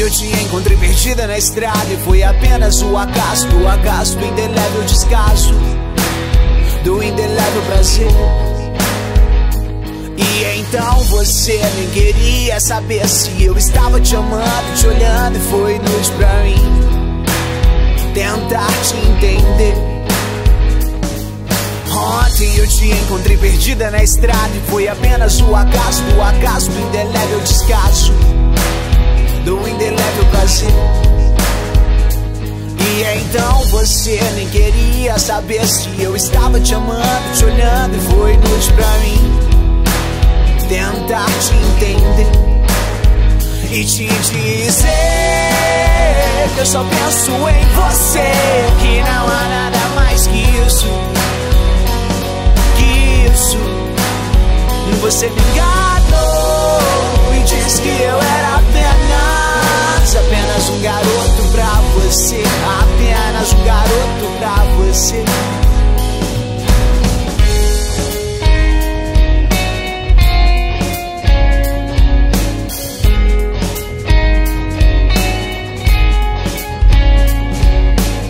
eu te encontrei perdida na estrada E foi apenas o acaso, o acaso do indelével descaso Do indelével prazer. E então você nem queria saber se eu estava te amando, te olhando e foi noite pra mim. Tentar te te encontrei perdida na estrada e foi apenas o acaso, o acaso do indelével descaso, do indelével prazer. E então você nem queria saber se eu estava te amando, te olhando e foi noite pra mim tentar te entender e te dizer que eu só penso em você, que não há nada mais que isso, Você me enganou e disse que eu era apenas, apenas um garoto pra você, apenas um garoto pra você.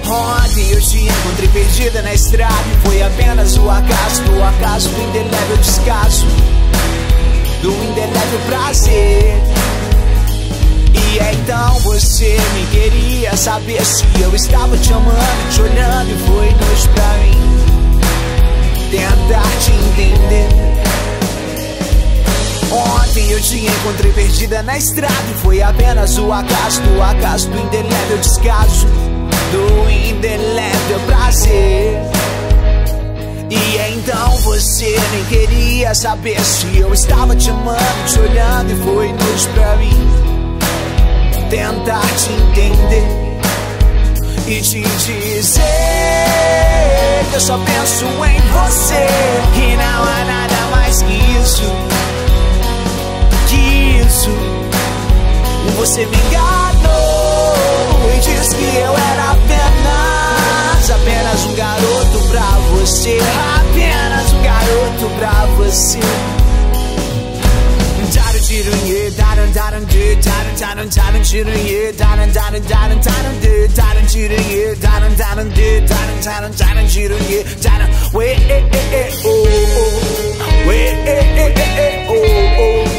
Ontem eu te encontrei perdida na estrada. E foi apenas o acaso do acaso do indelével descaso Do indelével prazer. E é então você me queria saber se eu estava te amando Te olhando e foi noite pra mim. Tentar te entender. Ontem eu te encontrei perdida na estrada E foi apenas o acaso do acaso do indelével descaso queria saber se eu estava te amando, te olhando e foi noite pra mim tentar te entender e te dizer que eu só penso em você, que não há nada mais que isso, que isso. Você me enganou e disse que eu era apenas, apenas um garoto pra você, um garoto bravo assim 다른 지른 예 다른 다른 그 다른 다른 다른 지른 예 다른 다른 다른 다른 그 다른 지른 예 다른 다른 그 다른 다른 다른 지른 예 다른 왜에에에오오왜에에에오오.